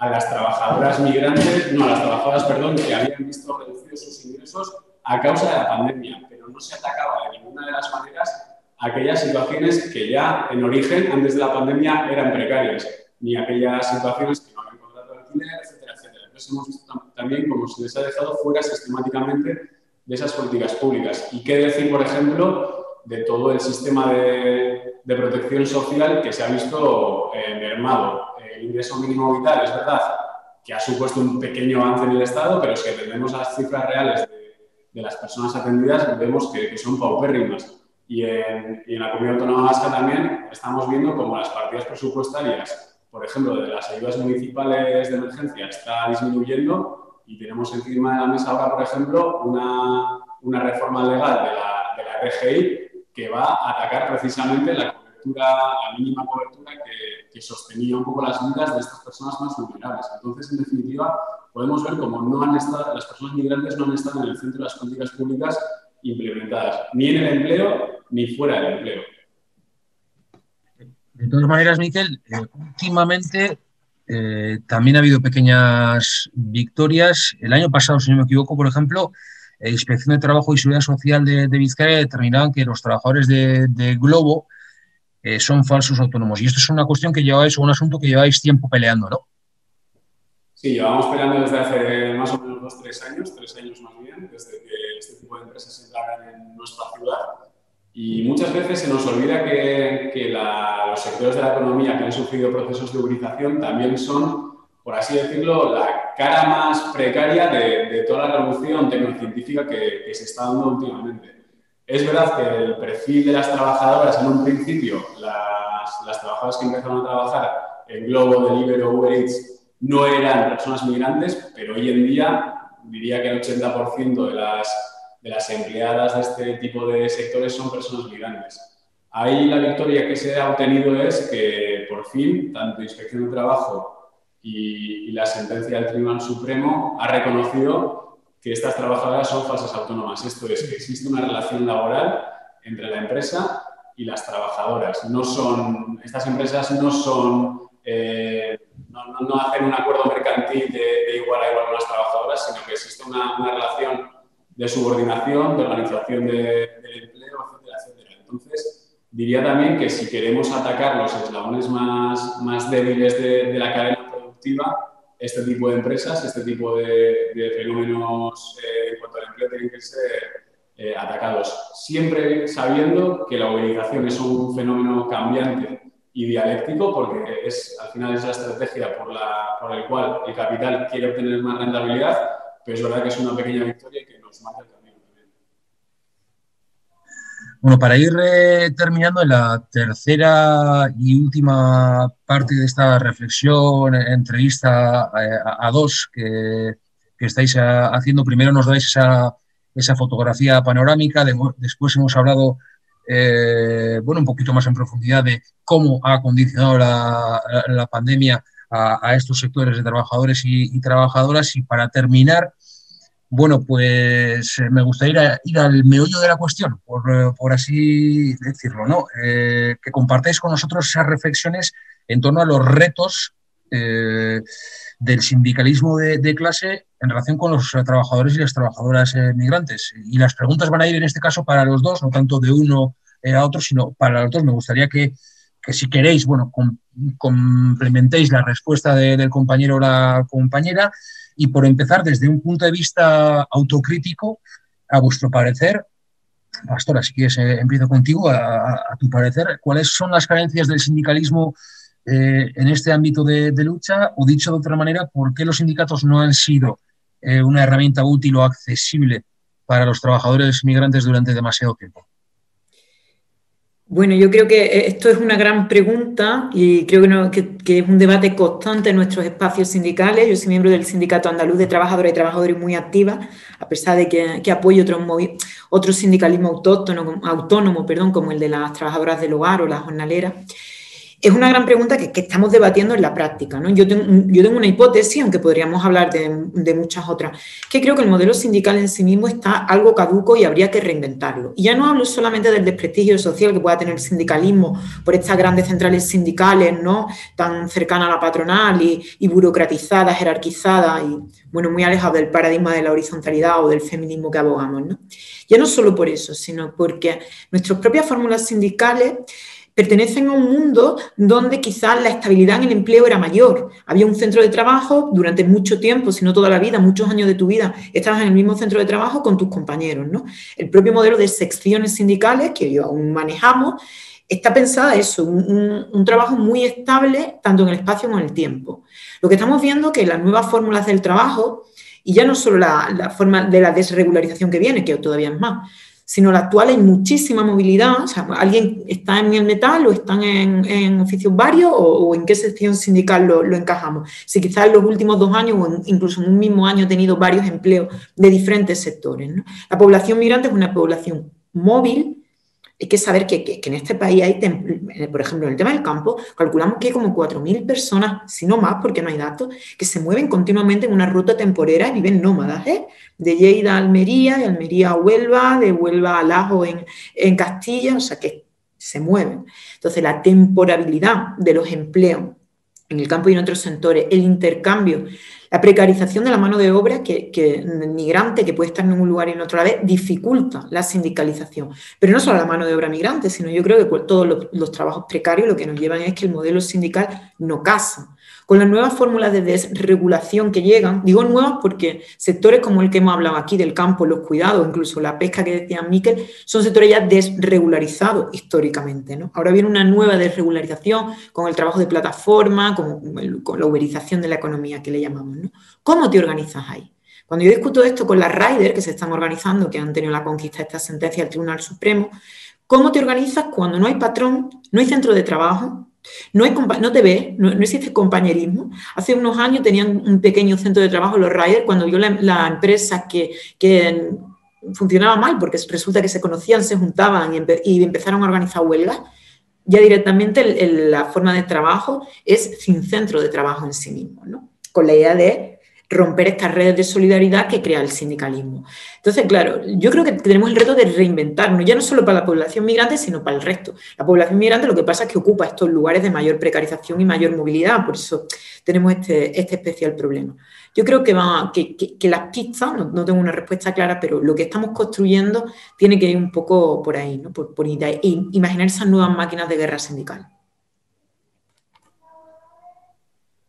a, las trabajadoras migrantes, no, a las trabajadoras, perdón, que habían visto reducidos sus ingresos a causa de la pandemia, pero no se atacaba de ninguna de las maneras aquellas situaciones que ya en origen, antes de la pandemia, eran precarias, ni aquellas situaciones que no habían contrato de alquiler, etcétera, etcétera. Entonces hemos visto también cómo se les ha dejado fuera sistemáticamente de esas políticas públicas. ¿Y qué decir, por ejemplo, de todo el sistema de, de protección social que se ha visto eh, mermado? El ingreso mínimo vital, es verdad, que ha supuesto un pequeño avance en el Estado, pero es que tenemos las cifras reales de, de las personas atendidas, vemos que, que son paupérrimas. Y en, y en, la comunidad autónoma vasca también estamos viendo como las partidas presupuestarias, por ejemplo, de las ayudas municipales de emergencia está disminuyendo y tenemos encima de la mesa ahora, por ejemplo, una, una reforma legal de la, de la RGI que va a atacar precisamente la cobertura, la mínima cobertura que, sostenía un poco las vidas de estas personas más vulnerables. Entonces, en definitiva, podemos ver cómo no han estado, las personas migrantes no han estado en el centro de las políticas públicas implementadas, ni en el empleo ni fuera del empleo. De todas maneras, Miquel, eh, últimamente eh, también ha habido pequeñas victorias. El año pasado, si no me equivoco, por ejemplo, Inspección de Trabajo y Seguridad Social de, de Vizcaya determinaban que los trabajadores de, de Globo eh, son falsos autónomos. Y esto es una cuestión que lleváis, un asunto que lleváis tiempo peleando, ¿no? Sí, llevamos peleando desde hace más o menos dos, tres años, tres años más bien, desde que este tipo de empresas entraran en nuestra ciudad. Y muchas veces se nos olvida que, que la, los sectores de la economía que han sufrido procesos de uberización también son, por así decirlo, la cara más precaria de, de toda la revolución tecnocientífica que, que, se está dando últimamente. Es verdad que el perfil de las trabajadoras en un principio, las, las trabajadoras que empezaron a trabajar en Globo, Deliveroo, Uber Eats, no eran personas migrantes, pero hoy en día diría que el 80% de las de las empleadas de este tipo de sectores son personas migrantes. Ahí la victoria que se ha obtenido es que por fin, tanto Inspección de Trabajo y, y la sentencia del Tribunal Supremo ha reconocido que estas trabajadoras son falsas autónomas. Esto es, que existe una relación laboral entre la empresa y las trabajadoras. No son, estas empresas no son, eh, no, no, hacen un acuerdo mercantil de, de, igual a igual con las trabajadoras, sino que existe una, una relación de subordinación, de organización de, del empleo, etcétera, etcétera. Entonces, diría también que si queremos atacar los eslabones más, más débiles de, de la cadena este tipo de empresas, este tipo de, de fenómenos eh, en cuanto al empleo tienen que ser eh, atacados. Siempre sabiendo que la uberización es un fenómeno cambiante y dialéctico, porque es, al final es la estrategia por, la, por el cual el capital quiere obtener más rentabilidad, pero es verdad que es una pequeña victoria y que nos marca el camino. Bueno, para ir eh, terminando en la tercera y última parte de esta reflexión, entrevista eh, a, dos que, estáis eh, haciendo, primero nos dais esa, esa fotografía panorámica, de, después hemos hablado eh, bueno, un poquito más en profundidad de cómo ha condicionado la, la pandemia a, estos sectores de trabajadores y, trabajadoras. Y para terminar, bueno, pues me gustaría ir, ir al meollo de la cuestión, por, por así decirlo, ¿no? Eh, que compartáis con nosotros esas reflexiones en torno a los retos eh, del sindicalismo de, clase en relación con los trabajadores y las trabajadoras eh, migrantes. Y las preguntas van a ir en este caso para los dos, no tanto de uno eh, a otro, sino para los dos. Me gustaría que, que si queréis, bueno, com complementéis la respuesta de, del compañero o la compañera y por empezar desde un punto de vista autocrítico, a vuestro parecer, Pastora, si quieres, eh, empiezo contigo, a, tu parecer, ¿cuáles son las carencias del sindicalismo eh, en este ámbito de, de, lucha? O dicho de otra manera, ¿por qué los sindicatos no han sido eh, una herramienta útil o accesible para los trabajadores migrantes durante demasiado tiempo? Bueno, yo creo que esto es una gran pregunta y creo que, es un debate constante en nuestros espacios sindicales. Yo soy miembro del Sindicato Andaluz de Trabajadores y Trabajadores muy activa, a pesar de que, que apoyo otro, otro sindicalismo autóctono, autónomo perdón, como el de las trabajadoras del hogar o las jornaleras. Es una gran pregunta que, estamos debatiendo en la práctica. ¿no? Yo, tengo, una hipótesis, aunque podríamos hablar de, muchas otras, que creo que el modelo sindical en sí mismo está algo caduco y habría que reinventarlo. Y ya no hablo solamente del desprestigio social que pueda tener el sindicalismo por estas grandes centrales sindicales, ¿no? tan cercanas a la patronal y, burocratizadas, jerarquizadas y bueno, muy alejadas del paradigma de la horizontalidad o del feminismo que abogamos. ¿no? Ya no solo por eso, sino porque nuestras propias fórmulas sindicales pertenecen a un mundo donde quizás la estabilidad en el empleo era mayor. Había un centro de trabajo durante mucho tiempo, si no toda la vida, muchos años de tu vida, estabas en el mismo centro de trabajo con tus compañeros. ¿no? El propio modelo de secciones sindicales que aún manejamos está pensada eso, un, trabajo muy estable tanto en el espacio como en el tiempo. Lo que estamos viendo es que las nuevas fórmulas del trabajo, y ya no solo la, la forma de la desregularización que viene, que todavía es más, sino la actual hay muchísima movilidad. O sea, alguien está en el metal o están en, oficios varios o, en qué sección sindical lo, encajamos. Si quizás en los últimos dos años o incluso en un mismo año ha tenido varios empleos de diferentes sectores. La población migrante es una población móvil hay que saber que, en este país hay, por ejemplo, en el tema del campo, calculamos que hay como 4.000 personas, si no más, porque no hay datos, que se mueven continuamente en una ruta temporera y viven nómadas, ¿eh? de Lleida a Almería, de Almería a Huelva, de Huelva a Lajo en, en Castilla, o sea que se mueven. Entonces, la temporabilidad de los empleos en el campo y en otros sectores, el intercambio, la precarización de la mano de obra que, migrante que puede estar en un lugar y en otro la vez dificulta la sindicalización. Pero no solo la mano de obra migrante, sino yo creo que todos los, los trabajos precarios lo que nos llevan es que el modelo sindical no casa. Con las nuevas fórmulas de desregulación que llegan, digo nuevas porque sectores como el que hemos hablado aquí del campo, los cuidados, incluso la pesca que decía Miquel, son sectores ya desregularizados históricamente. ¿no? Ahora viene una nueva desregularización con el trabajo de plataforma, con, la uberización de la economía que le llamamos. ¿no? ¿Cómo te organizas ahí? Cuando yo discuto esto con las riders que se están organizando, que han tenido la conquista de esta sentencia del Tribunal Supremo, ¿cómo te organizas cuando no hay patrón, no hay centro de trabajo, no, hay, no te ve, no, existe compañerismo. Hace unos años tenían un pequeño centro de trabajo los Riders cuando vio la, empresa que, funcionaba mal porque resulta que se conocían, se juntaban y, empezaron a organizar huelgas. Ya directamente la forma de trabajo es sin centro de trabajo en sí mismo, ¿no? con la idea de romper estas redes de solidaridad que crea el sindicalismo. Entonces, claro, yo creo que tenemos el reto de reinventarnos, ya no solo para la población migrante, sino para el resto. La población migrante lo que pasa es que ocupa estos lugares de mayor precarización y mayor movilidad, por eso tenemos este, este especial problema. Yo creo que, las pistas, no, tengo una respuesta clara, pero lo que estamos construyendo tiene que ir un poco por ahí, ¿no? por, por imaginar esas nuevas máquinas de guerra sindical.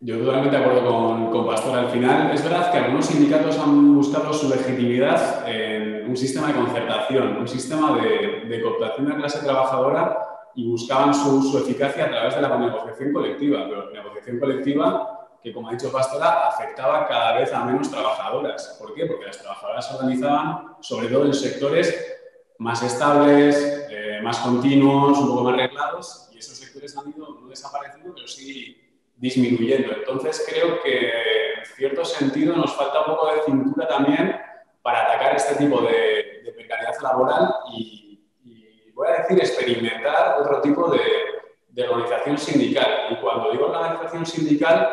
Yo totalmente de acuerdo con, con, Pastor. Al final, es verdad que algunos sindicatos han buscado su legitimidad en un sistema de concertación, un sistema de, de cooptación de la clase trabajadora y buscaban su, su, eficacia a través de la negociación colectiva. Pero negociación colectiva, que como ha dicho Pastora, afectaba cada vez a menos trabajadoras. ¿Por qué? Porque las trabajadoras se organizaban sobre todo en sectores más estables, eh, más continuos, un poco más reglados, y esos sectores han ido no desapareciendo, pero sí disminuyendo. Entonces creo que en cierto sentido nos falta un poco de cintura también para atacar este tipo de, precariedad laboral y, voy a decir experimentar otro tipo de, organización sindical. Y cuando digo organización sindical,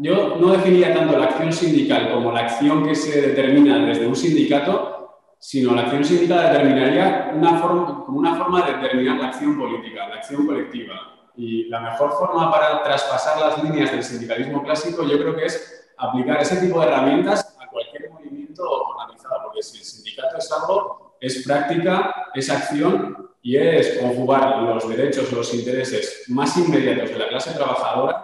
yo no definiría tanto la acción sindical como la acción que se determina desde un sindicato, sino la acción sindical determinaría una forma, como una forma de determinar la acción política, la acción colectiva. Y la mejor forma para traspasar las líneas del sindicalismo clásico yo creo que es aplicar ese tipo de herramientas a cualquier movimiento organizado, porque si el sindicato es algo, es práctica, es acción y es conjugar los derechos o los intereses más inmediatos de la clase trabajadora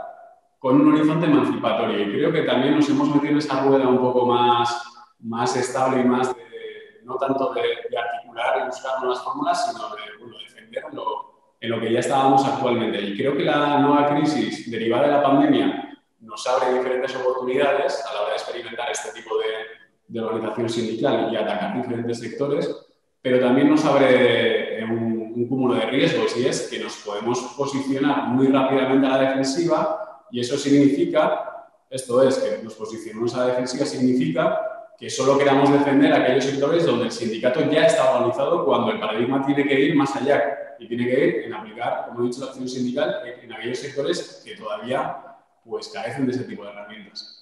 con un horizonte emancipatorio. Y creo que también nos hemos metido en esa rueda un poco más, más estable y más de, no tanto de, articular y buscar nuevas fórmulas, sino de bueno, defender lo, en lo que ya estábamos actualmente. Y creo que la nueva crisis derivada de la pandemia nos abre diferentes oportunidades a la hora de experimentar este tipo de, organización sindical y atacar diferentes sectores, pero también nos abre un, un cúmulo de riesgos y es que nos podemos posicionar muy rápidamente a la defensiva y eso significa, esto es, que nos posicionamos a la defensiva significa que solo queramos defender aquellos sectores donde el sindicato ya está organizado cuando el paradigma tiene que ir más allá y tiene que ir en aplicar, como he dicho, la acción sindical en aquellos sectores que todavía pues, carecen de ese tipo de herramientas.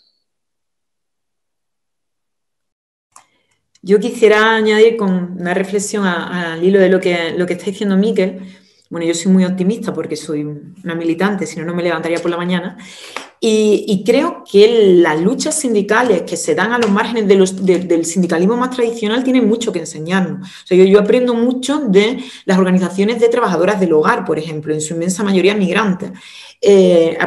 Yo quisiera añadir con una reflexión al hilo de lo que, lo que está diciendo Miquel. Bueno, yo soy muy optimista porque soy una militante, si no, no me levantaría por la mañana. Y, creo que las luchas sindicales que se dan a los márgenes del sindicalismo más tradicional tienen mucho que enseñarnos. yo, aprendo mucho de las organizaciones de trabajadoras del hogar, por ejemplo, en su inmensa mayoría migrantes. Eh,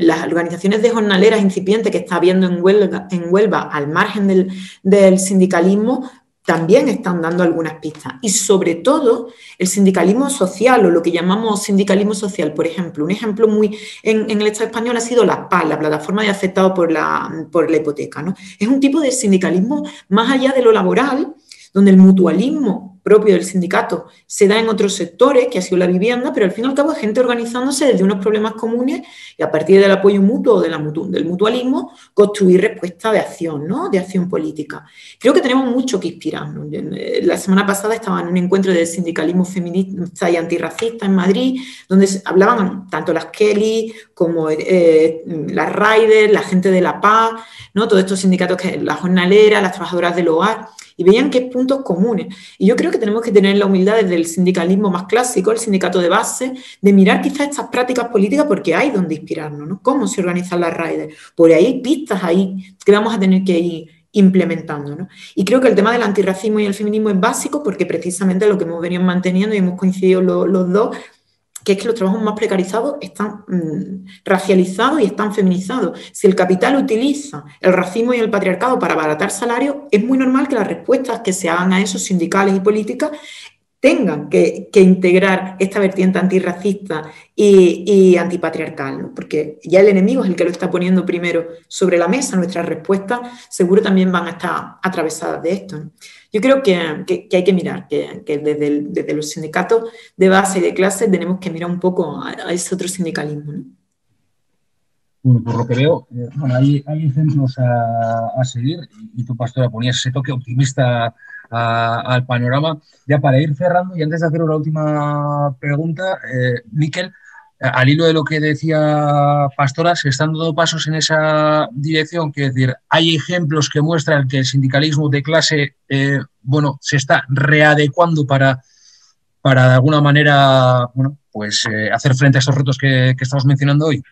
las organizaciones de jornaleras incipientes que está habiendo en Huelva, al margen del sindicalismo también están dando algunas pistas. Y sobre todo el sindicalismo social o lo que llamamos sindicalismo social, por ejemplo. Un ejemplo muy en, el Estado español ha sido la PAL, la plataforma de afectados por la, por la hipoteca. ¿no? Es un tipo de sindicalismo más allá de lo laboral, donde el mutualismo propio del sindicato se da en otros sectores, que ha sido la vivienda, pero al fin y al cabo es gente organizándose desde unos problemas comunes y a partir del apoyo mutuo o de del mutualismo construir respuesta de acción, ¿no? de acción política. Creo que tenemos mucho que inspirarnos. La semana pasada estaba en un encuentro de sindicalismo feminista y antirracista en Madrid, donde hablaban tanto las Kelly como eh, las Riders, la gente de la paz, ¿no? todos estos sindicatos, que las jornaleras, las trabajadoras del hogar y veían hay puntos comunes. Y yo creo que tenemos que tener la humildad desde el sindicalismo más clásico, el sindicato de base, de mirar quizás estas prácticas políticas porque hay donde inspirarnos, ¿no? ¿Cómo se organizan las raíces? Por ahí hay pistas ahí que vamos a tener que ir implementando. ¿no? Y creo que el tema del antirracismo y el feminismo es básico porque precisamente lo que hemos venido manteniendo y hemos coincidido los dos que es que los trabajos más precarizados están mm, racializados y están feminizados. Si el capital utiliza el racismo y el patriarcado para abaratar salarios, es muy normal que las respuestas que se hagan a esos sindicales y políticas tengan que, integrar esta vertiente antirracista y antipatriarcal, porque ya el enemigo es el que lo está poniendo primero sobre la mesa. Nuestras respuestas seguro también van a estar atravesadas de esto. Yo creo que, hay que mirar, que, desde, los sindicatos de base y de clase tenemos que mirar un poco a, ese otro sindicalismo. Bueno, por lo que veo, eh, hay, ejemplos a, seguir y tu pastora ponías ese toque optimista al panorama. Ya para ir cerrando y antes de hacer una última pregunta, eh, Miquel, al hilo de lo que decía Pastora, se están dando pasos en esa dirección, que es decir, hay ejemplos que muestran que el sindicalismo de clase, eh, bueno, se está readecuando para, para de alguna manera, bueno, pues eh, hacer frente a estos retos que, estamos mencionando hoy.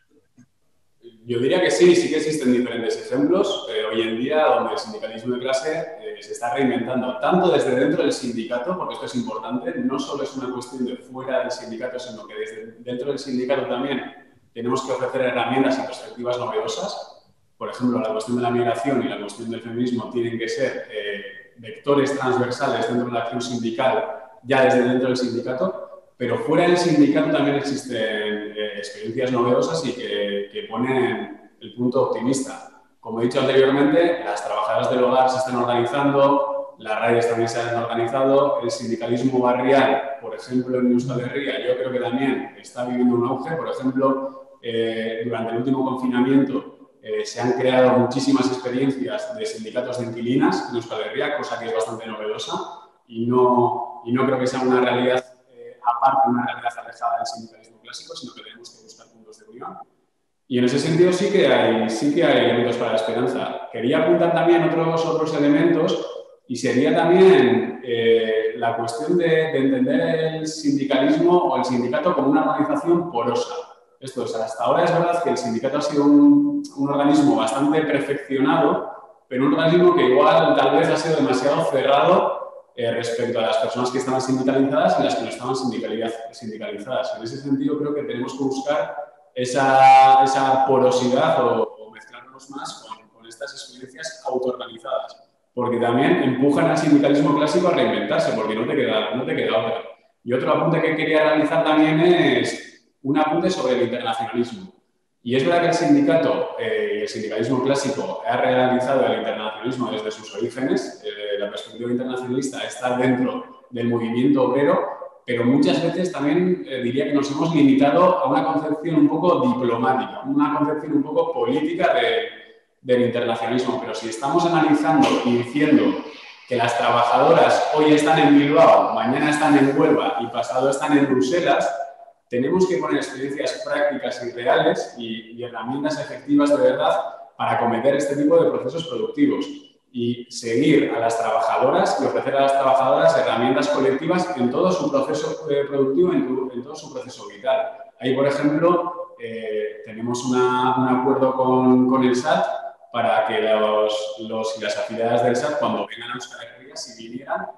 Yo diría que sí, sí que existen diferentes ejemplos hoy en día donde el sindicalismo de clase se está reinventando, tanto desde dentro del sindicato, porque esto es importante, no solo es una cuestión de fuera del sindicato, sino que desde dentro del sindicato también tenemos que ofrecer herramientas y perspectivas novedosas. Por ejemplo, la cuestión de la migración y la cuestión del feminismo tienen que ser eh, vectores transversales dentro de la acción sindical, ya desde dentro del sindicato, pero fuera del sindicato también existen eh, experiencias novedosas y que, que ponen el punto optimista. Como he dicho anteriormente, las trabajadoras del hogar se están organizando, las redes también se han organizado, el sindicalismo barrial, por ejemplo, en Euskal Herria, yo creo que también está viviendo un auge. Por ejemplo, eh, durante el último confinamiento eh, se han creado muchísimas experiencias de sindicatos de inquilinas en Euskal Herria, cosa que es bastante novedosa y no, y no creo que sea una realidad eh, aparte, una realidad alejada del sindicalismo clásico, sino que tenemos que buscar puntos de unión. Y en ese sentido sí que hay, sí que hay elementos para la esperanza. Quería apuntar también otros, otros elementos y sería también eh, la cuestión de, entender el sindicalismo o el sindicato como una organización porosa. Esto es, hasta ahora es verdad que el sindicato ha sido un, un organismo bastante perfeccionado, pero un organismo que igual tal vez ha sido demasiado cerrado eh, respecto a las personas que estaban sindicalizadas y las que no estaban sindicalizadas. En ese sentido creo que tenemos que buscar esa, esa porosidad o, mezclarnos más con, con, estas experiencias autoorganizadas, porque también empujan al sindicalismo clásico a reinventarse, porque no te queda, no te queda otra. Y otro apunte que quería realizar también es un apunte sobre el internacionalismo. Y es verdad que el sindicato, eh, el sindicalismo clásico, ha realizado el internacionalismo desde sus orígenes. Eh, la perspectiva internacionalista está dentro del movimiento obrero, pero muchas veces también eh, diría que nos hemos limitado a una concepción un poco diplomática, una concepción un poco política del internacionalismo. Pero si estamos analizando y diciendo que las trabajadoras hoy están en Bilbao, mañana están en Huelva y pasado están en Bruselas, tenemos que poner experiencias prácticas y reales y, y herramientas efectivas de verdad para cometer este tipo de procesos productivos y seguir a las trabajadoras y ofrecer a las trabajadoras herramientas colectivas en todo su proceso eh, productivo, en, todo su proceso vital. Ahí, por ejemplo, eh, tenemos un acuerdo con, con, el SAT para que los, los, y las afiliadas del SAT, cuando vengan a Euskal Herria, si vinieran,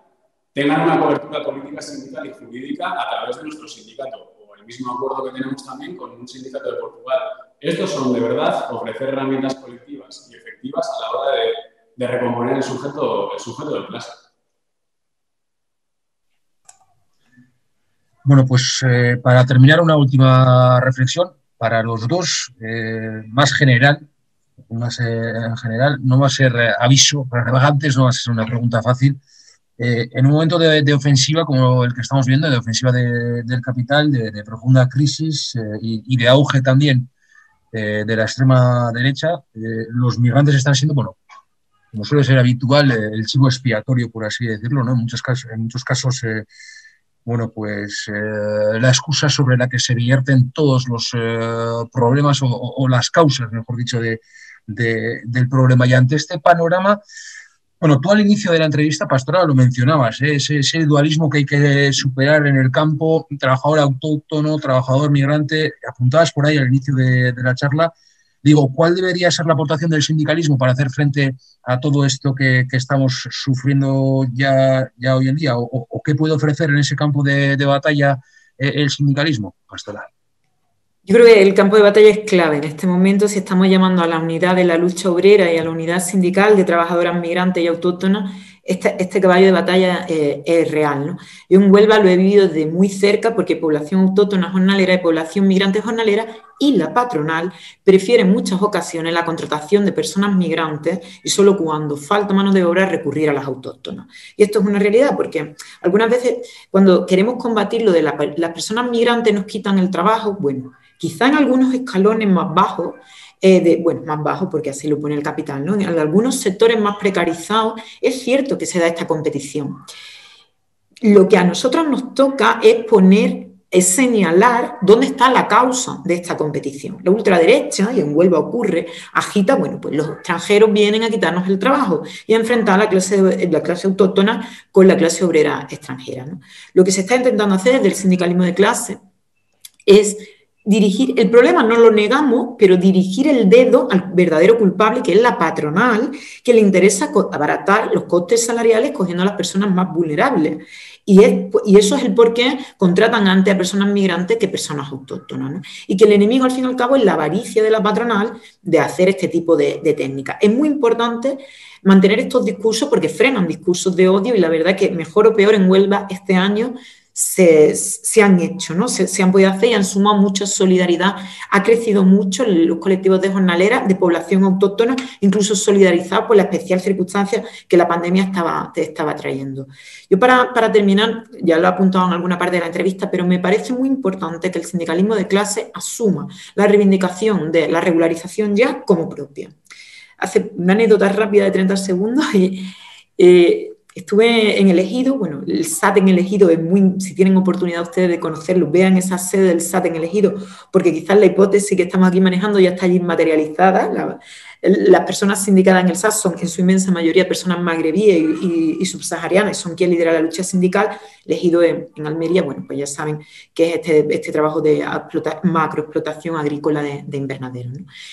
tengan una cobertura política, sindical y jurídica a través de nuestro sindicato, o el mismo acuerdo que tenemos también con un sindicato de Portugal. Estos son, de verdad, ofrecer herramientas colectivas y efectivas a la hora de de recomponer el sujeto, el sujeto del plástico. Bueno, pues eh, para terminar una última reflexión para los dos, eh, más general, más eh, en general, no va a ser aviso para navegantes, no va a ser una pregunta fácil. en un momento de, ofensiva como el que estamos viendo, de ofensiva del capital, de, profunda crisis y, y, de auge también de la extrema derecha, los migrantes están siendo, bueno, como suele ser habitual, eh, el chivo expiatorio, por así decirlo, ¿no? En muchos casos, en muchos casos eh, bueno, pues eh, la excusa sobre la que se vierten todos los problemas o, las causas, mejor dicho, de, del problema. Y ante este panorama, bueno, tú al inicio de la entrevista, Pastora, lo mencionabas, ese, dualismo que hay que superar en el campo, trabajador autóctono, trabajador migrante, apuntabas por ahí al inicio de la charla, Digo, ¿cuál debería ser la aportación del sindicalismo para hacer frente a todo esto que, estamos sufriendo ya, ya hoy en día? ¿O, qué puede ofrecer en ese campo de, batalla eh, el sindicalismo? Pastoral. Yo creo que el campo de batalla es clave en este momento si estamos llamando a la unidad de la lucha obrera y a la unidad sindical de trabajadoras migrantes y autóctonas este, caballo de batalla eh, es real. ¿no? Yo en Huelva lo he vivido de muy cerca porque población autóctona jornalera y población migrante jornalera y la patronal prefiere en muchas ocasiones la contratación de personas migrantes y solo cuando falta mano de obra recurrir a las autóctonas. Y esto es una realidad porque algunas veces cuando queremos combatir lo de las personas migrantes nos quitan el trabajo, bueno, quizá en algunos escalones más bajos eh, bueno, más bajo porque así lo pone el capital, ¿no? En algunos sectores más precarizados es cierto que se da esta competición. Lo que a nosotros nos toca es poner, es señalar dónde está la causa de esta competición. La ultraderecha, y en Huelva ocurre, agita, bueno, pues los extranjeros vienen a quitarnos el trabajo y a enfrentar la clase, la clase autóctona con la clase obrera extranjera. Lo que se está intentando hacer desde el sindicalismo de clase es dirigir, el problema no lo negamos, pero dirigir el dedo al verdadero culpable, que es la patronal, que le interesa abaratar los costes salariales cogiendo a las personas más vulnerables. Y, eso es el por qué contratan antes a personas migrantes que personas autóctonas. Y que el enemigo, al fin y al cabo, es la avaricia de la patronal de hacer este tipo de, de técnicas. Es muy importante mantener estos discursos porque frenan discursos de odio y la verdad que mejor o peor en Huelva este año se, han hecho, ¿no? Se, han podido hacer y han sumado mucha solidaridad. Ha crecido mucho los colectivos de jornaleras, de población autóctona, incluso solidarizados por la especial circunstancia que la pandemia estaba, estaba trayendo. Yo para, terminar, ya lo he apuntado en alguna parte de la entrevista, pero me parece muy importante que el sindicalismo de clase asuma la reivindicación de la regularización ya como propia. Hace una anécdota rápida de 30 segundos y... Eh, Estuve en el Ejido, bueno, el SAT en el Ejido es muy, si tienen oportunidad ustedes de conocerlo, vean esa sede del SAT en el Ejido, porque quizás la hipótesis que estamos aquí manejando ya está allí materializada. Las personas sindicadas en el SAS son en su inmensa mayoría personas magrebíes y, subsaharianas, son quienes lideran la lucha sindical. Elegido en, Almería, bueno, pues ya saben que es este, este trabajo de macroexplotación agrícola de, invernadero.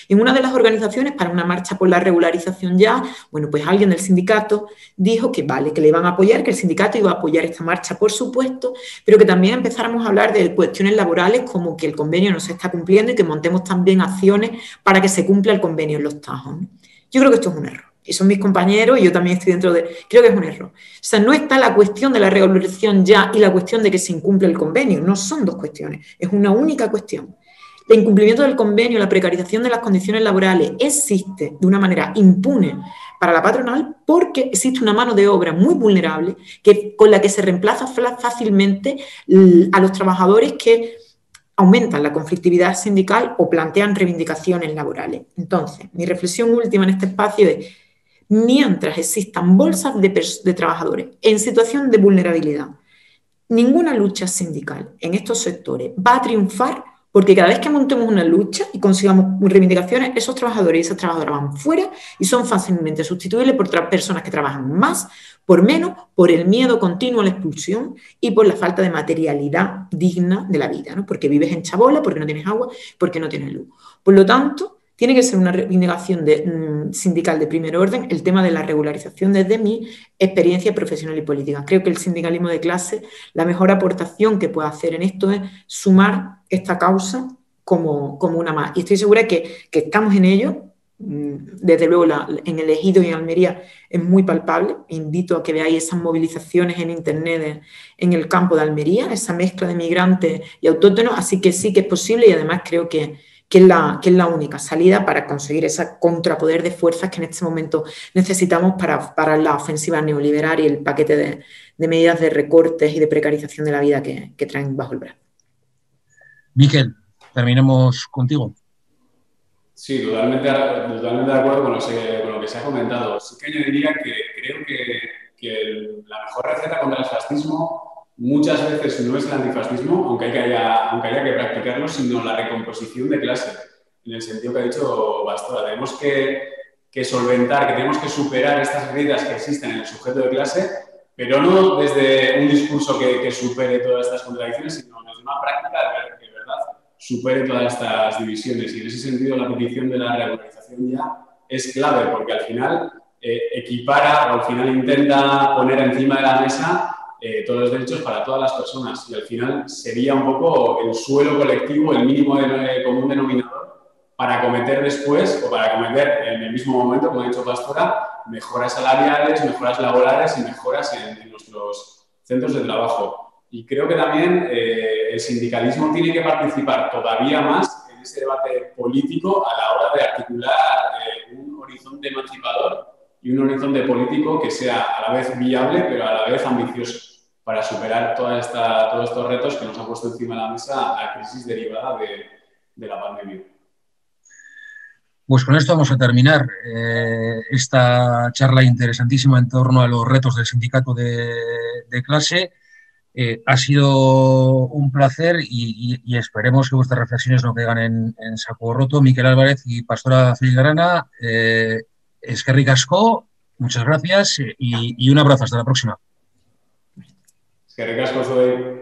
En una de las organizaciones, para una marcha por la regularización ya, bueno, pues alguien del sindicato dijo que vale, que le iban a apoyar, que el sindicato iba a apoyar esta marcha, por supuesto, pero que también empezáramos a hablar de cuestiones laborales como que el convenio no se está cumpliendo y que montemos también acciones para que se cumpla el convenio en los TAS. Yo creo que esto es un error. Y son mis compañeros y yo también estoy dentro de... Creo que es un error. O sea, no está la cuestión de la regularización ya y la cuestión de que se incumple el convenio. No son dos cuestiones. Es una única cuestión. El incumplimiento del convenio, la precarización de las condiciones laborales existe de una manera impune para la patronal porque existe una mano de obra muy vulnerable que, con la que se reemplaza fácilmente a los trabajadores que aumentan la conflictividad sindical o plantean reivindicaciones laborales. Entonces, mi reflexión última en este espacio es, mientras existan bolsas de, trabajadores en situación de vulnerabilidad. Ninguna lucha sindical en estos sectores va a triunfar porque cada vez que montemos una lucha y consigamos reivindicaciones, esos trabajadores y esas trabajadoras van fuera y son fácilmente sustituibles por personas que trabajan más, por menos, por el miedo continuo a la expulsión y por la falta de materialidad digna de la vida, ¿no? porque vives en chabola, porque no tienes agua, porque no tienes luz. Por lo tanto, tiene que ser una reivindicación mm, sindical de primer orden el tema de la regularización desde mi experiencia profesional y política. Creo que el sindicalismo de clase, la mejor aportación que puede hacer en esto es sumar esta causa como, como una más. Y estoy segura que, que estamos en ello. Mm, desde luego, en el Ejido y en Almería es muy palpable. Invito a que veáis esas movilizaciones en Internet en el campo de Almería, esa mezcla de migrantes y autóctonos. Así que sí que es posible y además creo que, que es, la, que es la única salida para conseguir ese contrapoder de fuerzas que en este momento necesitamos para, para la ofensiva neoliberal y el paquete de, de, medidas de recortes y de precarización de la vida que, que traen bajo el brazo. Miquel, terminemos contigo. Sí, totalmente, totalmente de acuerdo con lo, que, se ha comentado. Sí que añadiría que creo que, que la mejor receta contra el fascismo muchas veces no es el antifascismo, aunque, hay que haya, aunque haya que practicarlo, sino la recomposición de clase, en el sentido que ha dicho Bastora. Tenemos que, que solventar, que tenemos que superar estas heridas que existen en el sujeto de clase, pero no desde un discurso que, que supere todas estas contradicciones, sino desde una práctica que de supere todas estas divisiones. Y en ese sentido la petición de la regularización ya es clave, porque al final eh, equipara o al final intenta poner encima de la mesa eh, todos los derechos para todas las personas y al final sería un poco el suelo colectivo, el mínimo de, común denominador para cometer después o para cometer en el mismo momento, como ha dicho Pastora, mejoras salariales, mejoras laborales y mejoras en, nuestros centros de trabajo. Y creo que también eh, el sindicalismo tiene que participar todavía más en ese debate político a la hora de articular eh, un horizonte emancipador y un horizonte político que sea a la vez viable, pero a la vez ambicioso para superar todos estos retos que nos han puesto encima de la mesa la crisis derivada de, de la pandemia. Pues con esto vamos a terminar eh, esta charla interesantísima en torno a los retos del sindicato de clase. Eh, ha sido un placer y, esperemos que vuestras reflexiones no caigan en, saco roto. Miquel Álvarez y Pastora Filigrana, eh, es que ricasco, muchas gracias y, y un abrazo. Hasta la próxima. Es que ricasco, Zoe.